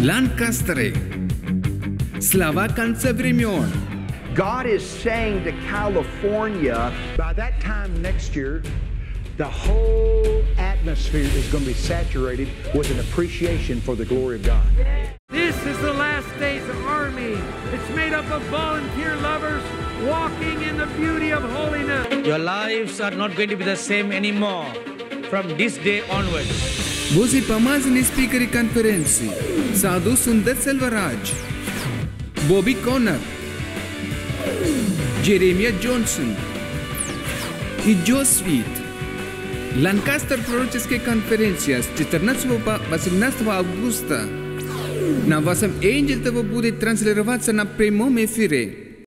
Lancaster. Slava canță vremion. God is saying to California, By that time next year, the whole atmosphere is going to be saturated with an appreciation for the glory of God. This is the last days army. It's made up of volunteer lovers walking in the beauty of holiness. Your lives are not going to be the same anymore from this day onwards. Vozi pamazini speakeri conferenzi. Sadhu Sundar Selvaraj. Bobby Connor. Jeremiah Johnson. И Джо Свит. Lancaster пророческие конференция с 14 по 18 августа. На вашем Angel будет транслироваться на прямом эфире